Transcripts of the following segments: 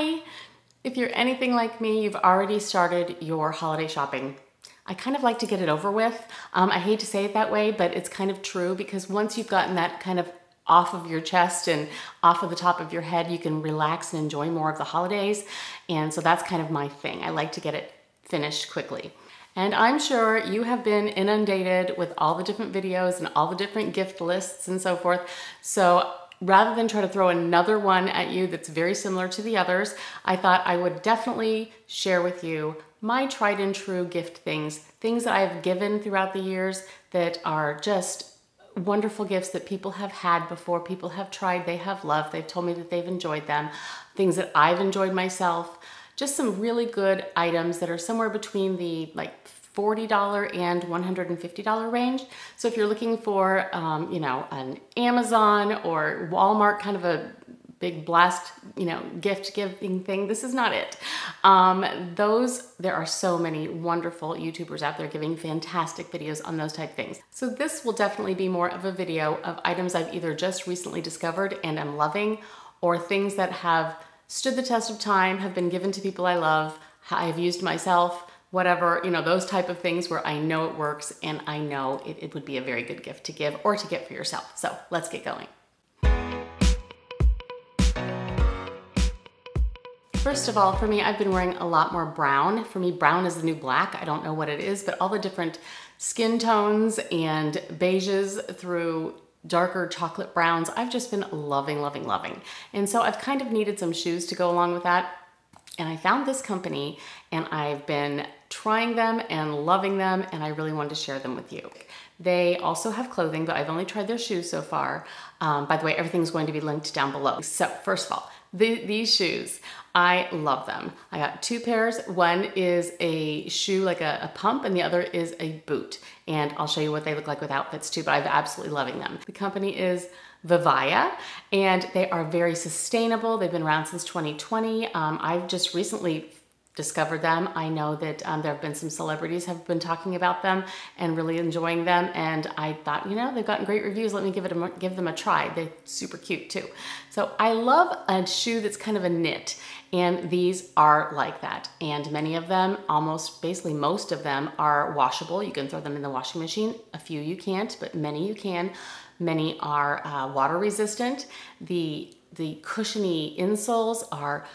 Hi! If you're anything like me, you've already started your holiday shopping. I kind of like to get it over with. Um, I hate to say it that way, but it's kind of true because once you've gotten that kind of off of your chest and off of the top of your head, you can relax and enjoy more of the holidays. And so that's kind of my thing. I like to get it finished quickly. And I'm sure you have been inundated with all the different videos and all the different gift lists and so forth. So rather than try to throw another one at you that's very similar to the others, I thought I would definitely share with you my tried and true gift things, things that I've given throughout the years that are just wonderful gifts that people have had before, people have tried, they have loved, they've told me that they've enjoyed them, things that I've enjoyed myself, just some really good items that are somewhere between the like $40 and $150 range. So if you're looking for, um, you know, an Amazon or Walmart kind of a big blast, you know, gift giving thing, this is not it. Um, those, there are so many wonderful YouTubers out there giving fantastic videos on those type things. So this will definitely be more of a video of items I've either just recently discovered and am loving or things that have stood the test of time, have been given to people I love, I've used myself, whatever, you know, those type of things where I know it works and I know it, it would be a very good gift to give or to get for yourself. So let's get going. First of all, for me, I've been wearing a lot more brown. For me, brown is the new black. I don't know what it is, but all the different skin tones and beiges through darker chocolate browns, I've just been loving, loving, loving. And so I've kind of needed some shoes to go along with that. And I found this company and I've been trying them and loving them and I really wanted to share them with you. They also have clothing, but I've only tried their shoes so far. Um, by the way, everything's going to be linked down below. So first of all, the, these shoes, I love them. I got two pairs. One is a shoe, like a, a, pump, and the other is a boot. And I'll show you what they look like with outfits too, but I'm absolutely loving them. The company is Vivaia, and they are very sustainable. They've been around since 2020. Um, I've just recently discovered them. I know that um, there have been some celebrities have been talking about them and really enjoying them. And I thought, you know, they've gotten great reviews. Let me give it a, give them a try. They're super cute too. So I love a shoe that's kind of a knit. And these are like that. And many of them, almost basically most of them are washable. You can throw them in the washing machine. A few you can't, but many you can. Many are uh, water resistant. The, the cushiony insoles are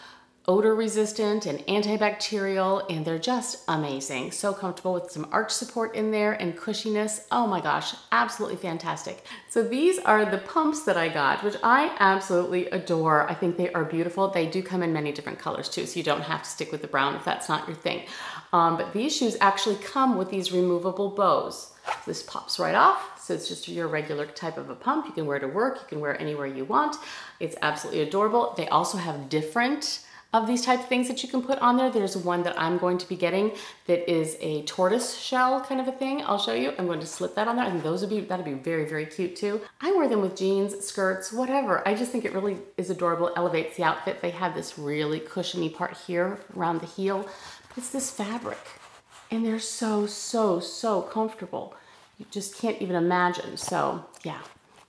odor resistant and antibacterial and they're just amazing. So comfortable with some arch support in there and cushiness. Oh my gosh, absolutely fantastic. So these are the pumps that I got, which I absolutely adore. I think they are beautiful. They do come in many different colors too, so you don't have to stick with the brown if that's not your thing. Um, but these shoes actually come with these removable bows. This pops right off, so it's just your regular type of a pump. You can wear to work, you can wear anywhere you want. It's absolutely adorable. They also have different of these type of things that you can put on there. There's one that I'm going to be getting that is a tortoise shell kind of a thing. I'll show you. I'm going to slip that on there. I think those would be, that'd be very, very cute too. I wear them with jeans, skirts, whatever. I just think it really is adorable, elevates the outfit. They have this really cushiony part here around the heel. It's this fabric and they're so, so, so comfortable. You just can't even imagine. So yeah,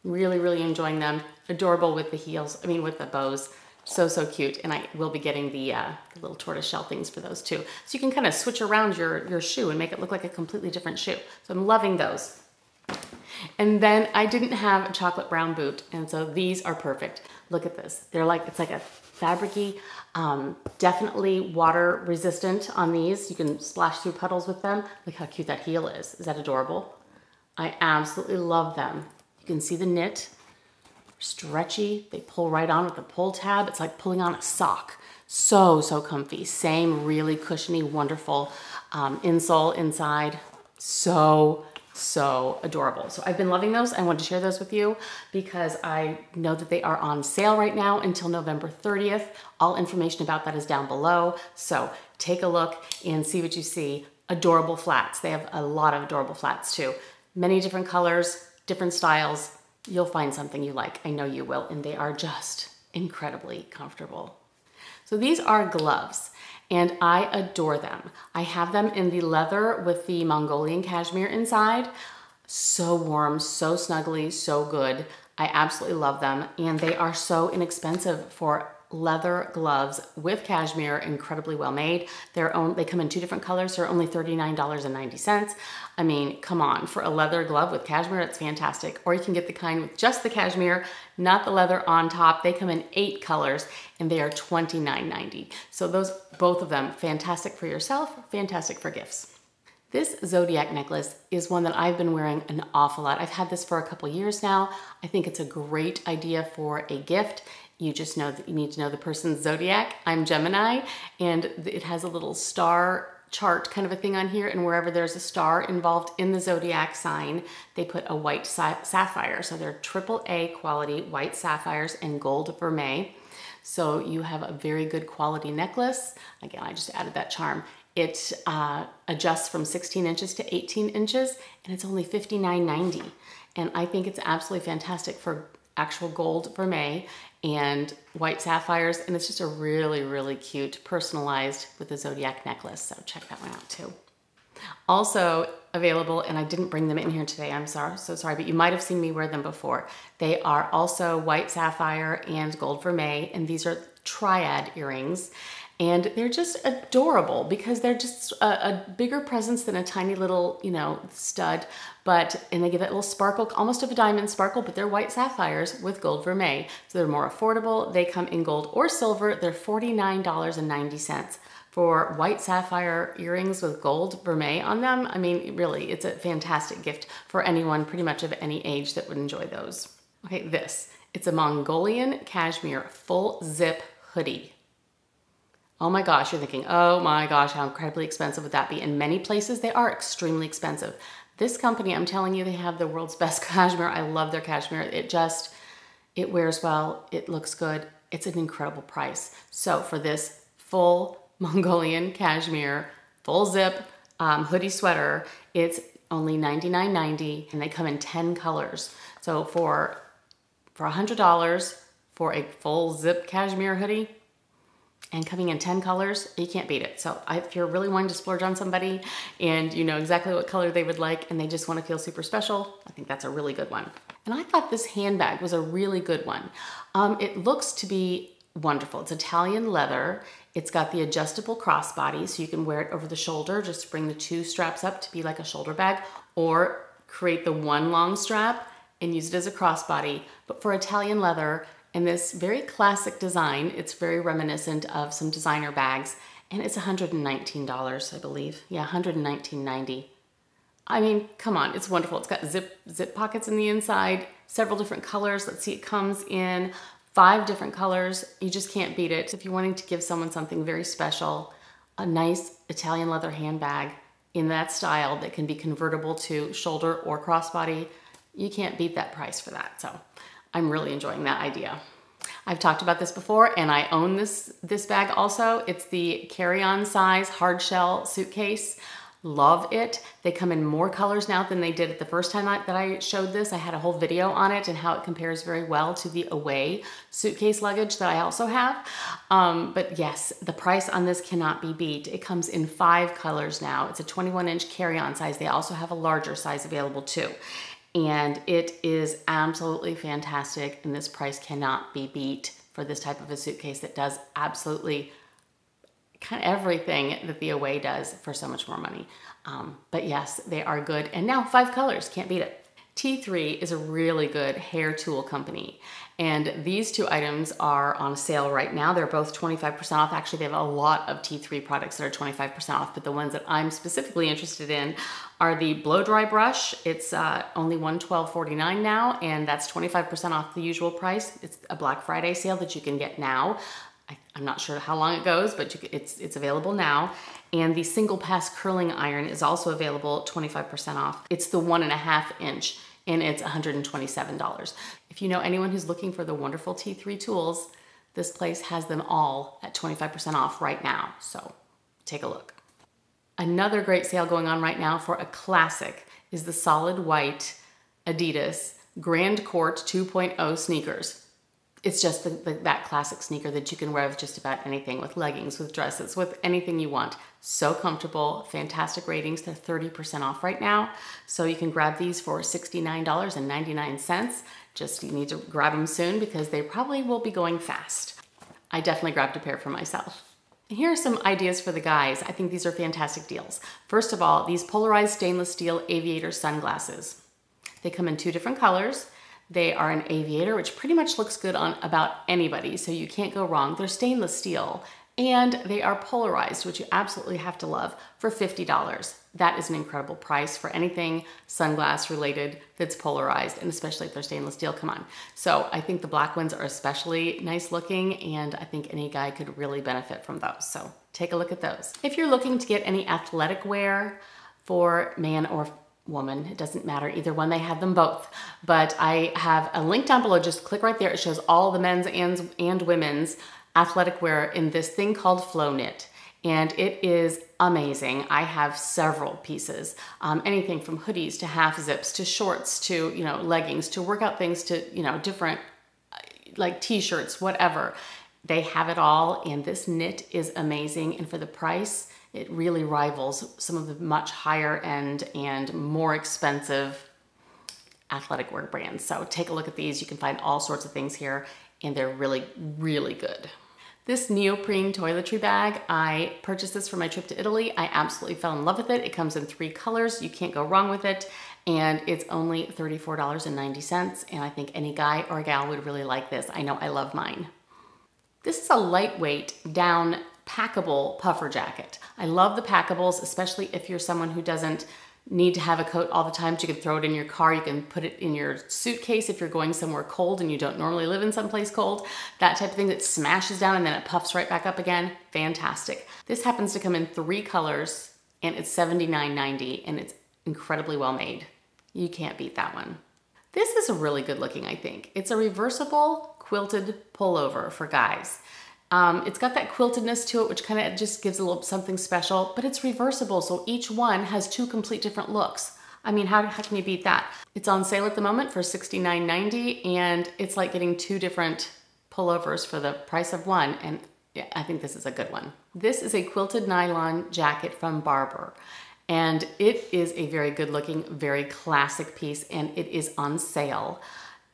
really, really enjoying them. Adorable with the heels, I mean with the bows. So, so cute. And I will be getting the, uh, little tortoise shell things for those too. So you can kind of switch around your, your shoe and make it look like a completely different shoe. So I'm loving those. And then I didn't have a chocolate brown boot. And so these are perfect. Look at this. They're like, it's like a fabricy, um, definitely water resistant on these. You can splash through puddles with them. Look how cute that heel is. Is that adorable? I absolutely love them. You can see the knit stretchy. They pull right on with the pull tab. It's like pulling on a sock. So, so comfy. Same really cushiony, wonderful um, insole inside. So, so adorable. So I've been loving those. I wanted to share those with you because I know that they are on sale right now until November 30th. All information about that is down below. So take a look and see what you see. Adorable flats. They have a lot of adorable flats too. Many different colors, different styles, you'll find something you like. I know you will. And they are just incredibly comfortable. So these are gloves and I adore them. I have them in the leather with the Mongolian cashmere inside. So warm, so snuggly, so good. I absolutely love them and they are so inexpensive for leather gloves with cashmere, incredibly well made. They're own, they come in two different colors. They're only $39.90. I mean, come on, for a leather glove with cashmere, it's fantastic. Or you can get the kind with just the cashmere, not the leather on top. They come in eight colors and they are $29.90. So those, both of them, fantastic for yourself, fantastic for gifts. This Zodiac necklace is one that I've been wearing an awful lot. I've had this for a couple years now. I think it's a great idea for a gift. You just know that you need to know the person's zodiac. I'm Gemini, and it has a little star chart kind of a thing on here and wherever there's a star involved in the zodiac sign they put a white sapphire so they're triple A quality white sapphires and gold vermeil so you have a very good quality necklace again I just added that charm it uh, adjusts from 16 inches to 18 inches and it's only $59.90. And I think it's absolutely fantastic for actual gold vermeil and white sapphires. And it's just a really, really cute personalized with the Zodiac necklace. So check that one out too. Also available, and I didn't bring them in here today, I'm sorry, so sorry, but you might have seen me wear them before. They are also white sapphire and gold vermeil, and these are triad earrings and they're just adorable because they're just a, a, bigger presence than a tiny little, you know, stud, but, and they give that little sparkle, almost of a diamond sparkle, but they're white sapphires with gold vermeil. So they're more affordable. They come in gold or silver. They're $49.90 for white sapphire earrings with gold vermeil on them. I mean, really, it's a fantastic gift for anyone pretty much of any age that would enjoy those. Okay, this, it's a Mongolian cashmere full zip hoodie. Oh my gosh, you're thinking, oh my gosh, how incredibly expensive would that be? In many places, they are extremely expensive. This company, I'm telling you, they have the world's best cashmere. I love their cashmere. It just, it wears well, it looks good. It's an incredible price. So for this full Mongolian cashmere, full zip um, hoodie sweater, it's only $99.90 and they come in 10 colors. So for, for $100 for a full zip cashmere hoodie, and coming in 10 colors, you can't beat it. So if you're really wanting to splurge on somebody and you know exactly what color they would like and they just want to feel super special, I think that's a really good one. And I thought this handbag was a really good one. Um, it looks to be wonderful. It's Italian leather. It's got the adjustable crossbody so you can wear it over the shoulder, just bring the two straps up to be like a shoulder bag or create the one long strap and use it as a crossbody. But for Italian leather, and this very classic design, it's very reminiscent of some designer bags, and it's $119, I believe. Yeah, $119.90. I mean, come on, it's wonderful. It's got zip, zip pockets in the inside, several different colors. Let's see, it comes in five different colors. You just can't beat it. If you're wanting to give someone something very special, a nice Italian leather handbag in that style that can be convertible to shoulder or crossbody, you can't beat that price for that. So I'm really enjoying that idea. I've talked about this before and I own this, this bag also. It's the carry-on size hard shell suitcase. Love it. They come in more colors now than they did at the first time that I showed this. I had a whole video on it and how it compares very well to the Away suitcase luggage that I also have. Um, but yes, the price on this cannot be beat. It comes in five colors now. It's a 21 inch carry-on size. They also have a larger size available too and it is absolutely fantastic and this price cannot be beat for this type of a suitcase that does absolutely kind of everything that the Away does for so much more money. Um, but yes, they are good. And now five colors, can't beat it. T3 is a really good hair tool company. And these two items are on sale right now. They're both 25% off. Actually, they have a lot of T3 products that are 25% off, but the ones that I'm specifically interested in are the blow dry brush. It's uh, only $112.49 now, and that's 25% off the usual price. It's a Black Friday sale that you can get now. I, am not sure how long it goes, but you, it's, it's available now. And the single pass curling iron is also available 25% off. It's the one and a half inch and it's $127. If you know anyone who's looking for the wonderful T3 tools, this place has them all at 25% off right now. So take a look. Another great sale going on right now for a classic is the solid white Adidas Grand Court 2.0 sneakers it's just the, the, that classic sneaker that you can wear with just about anything, with leggings, with dresses, with anything you want. So comfortable, fantastic ratings. They're 30% off right now. So you can grab these for $69.99. Just you need to grab them soon because they probably will be going fast. I definitely grabbed a pair for myself. Here are some ideas for the guys. I think these are fantastic deals. First of all, these polarized stainless steel aviator sunglasses. They come in two different colors. They are an aviator, which pretty much looks good on about anybody, so you can't go wrong. They're stainless steel, and they are polarized, which you absolutely have to love, for $50. That is an incredible price for anything sunglass related that's polarized, and especially if they're stainless steel, come on. So I think the black ones are especially nice looking, and I think any guy could really benefit from those. So take a look at those. If you're looking to get any athletic wear for man or woman, it doesn't matter, either one, they have them both. But I have a link down below, just click right there. It shows all the men's and, and women's athletic wear in this thing called Flow Knit And it is amazing. I have several pieces, um, anything from hoodies to half zips to shorts to, you know, leggings to workout things to, you know, different uh, like t-shirts, whatever. They have it all and this knit is amazing. And for the price, it really rivals some of the much higher end and more expensive athletic wear brands. So take a look at these. You can find all sorts of things here and they're really, really good. This neoprene toiletry bag, I purchased this for my trip to Italy. I absolutely fell in love with it. It comes in three colors. You can't go wrong with it. And it's only $34.90. And I think any guy or gal would really like this. I know I love mine. This is a lightweight down packable puffer jacket. I love the packables, especially if you're someone who doesn't need to have a coat all the time. You can throw it in your car. You can put it in your suitcase if you're going somewhere cold and you don't normally live in someplace cold. That type of thing that smashes down and then it puffs right back up again. Fantastic. This happens to come in three colors and it's $79.90 and it's incredibly well made. You can't beat that one. This is a really good looking, I think. It's a reversible quilted pullover for guys. Um, it's got that quiltedness to it, which kind of just gives a little something special, but it's reversible. So each one has two complete different looks. I mean, how, how can you beat that? It's on sale at the moment for $69.90 and it's like getting two different pullovers for the price of one. And yeah, I think this is a good one. This is a quilted nylon jacket from Barbour. And it is a very good looking, very classic piece and it is on sale.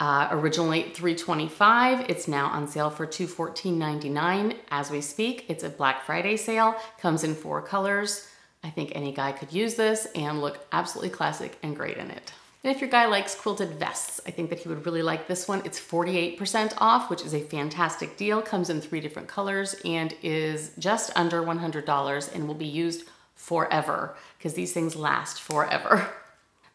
Uh, originally 325 it's now on sale for 214.99 as we speak. It's a Black Friday sale, comes in four colors. I think any guy could use this and look absolutely classic and great in it. And if your guy likes quilted vests, I think that he would really like this one. It's 48% off, which is a fantastic deal. Comes in three different colors and is just under $100 and will be used forever because these things last forever.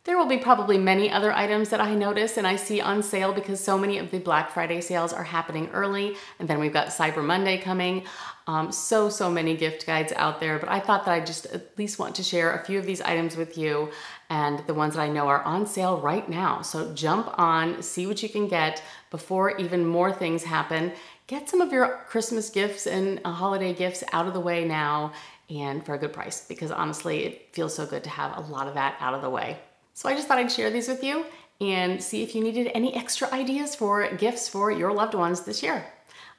There will be probably many other items that I notice and I see on sale because so many of the Black Friday sales are happening early and then we've got Cyber Monday coming. Um, so, so many gift guides out there, but I thought that I just at least want to share a few of these items with you and the ones that I know are on sale right now. So jump on, see what you can get before even more things happen. Get some of your Christmas gifts and uh, holiday gifts out of the way now and for a good price because honestly, it feels so good to have a lot of that out of the way. So I just thought I'd share these with you and see if you needed any extra ideas for gifts for your loved ones this year.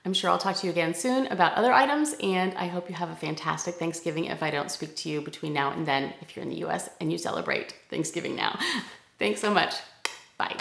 I'm sure I'll talk to you again soon about other items and I hope you have a fantastic Thanksgiving if I don't speak to you between now and then if you're in the US and you celebrate Thanksgiving now. Thanks so much. Bye.